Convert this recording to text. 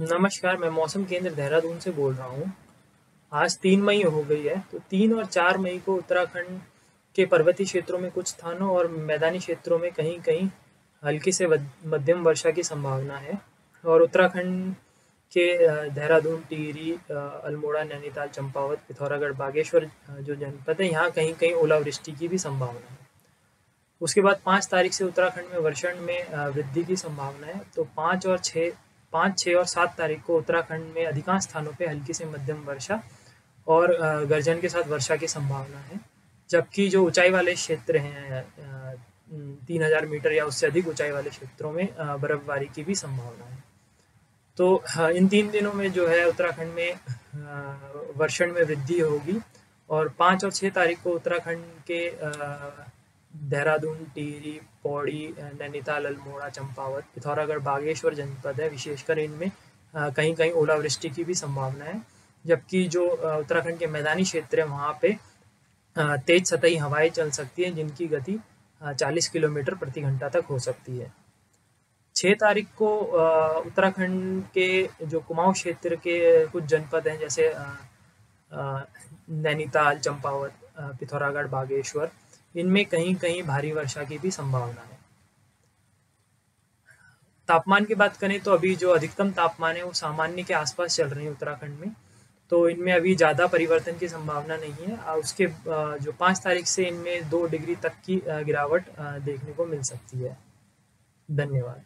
नमस्कार, मैं मौसम केंद्र देहरादून से बोल रहा हूँ। आज तीन मई हो गई है तो तीन और चार मई को उत्तराखंड के पर्वतीय क्षेत्रों में कुछ स्थानों और मैदानी क्षेत्रों में कहीं कहीं हल्की से मध्यम वर्षा की संभावना है। और उत्तराखंड के देहरादून, टिहरी अल्मोड़ा, नैनीताल, चंपावत, पिथौरागढ़, बागेश्वर जो जनपद है, यहाँ कहीं कहीं ओलावृष्टि की भी संभावना है। उसके बाद पाँच तारीख से उत्तराखंड में वर्षण में वृद्धि की संभावना है तो पाँच और छः पाँच छः और सात तारीख को उत्तराखंड में अधिकांश स्थानों पर हल्की से मध्यम वर्षा और गर्जन के साथ वर्षा की संभावना है। जबकि जो ऊंचाई वाले क्षेत्र हैं तीन हज़ार मीटर या उससे अधिक ऊंचाई वाले क्षेत्रों में बर्फबारी की भी संभावना है। तो इन तीन दिनों में जो है उत्तराखंड में वर्षण में वृद्धि होगी और पाँच और छः तारीख को उत्तराखंड के देहरादून, टिहरी, पौड़ी नैनीताल, अल्मोड़ा, चंपावत, पिथौरागढ़, बागेश्वर जनपद है। विशेषकर इनमें कहीं कहीं ओलावृष्टि की भी संभावना है। जबकि जो उत्तराखंड के मैदानी क्षेत्र है, वहाँ पे तेज सतही हवाएँ चल सकती हैं, जिनकी गति 40 किलोमीटर प्रति घंटा तक हो सकती है। छः तारीख को उत्तराखंड के जो कुमाऊं क्षेत्र के कुछ जनपद हैं, जैसे नैनीताल, चंपावत पिथौरागढ़, बागेश्वर इनमें कहीं कहीं भारी वर्षा की भी संभावना है। तापमान की बात करें तो अभी जो अधिकतम तापमान है वो सामान्य के आसपास चल रहे हैं उत्तराखंड में। तो इनमें अभी ज़्यादा परिवर्तन की संभावना नहीं है। उसके जो पाँच तारीख से इनमें दो डिग्री तक की गिरावट देखने को मिल सकती है। धन्यवाद।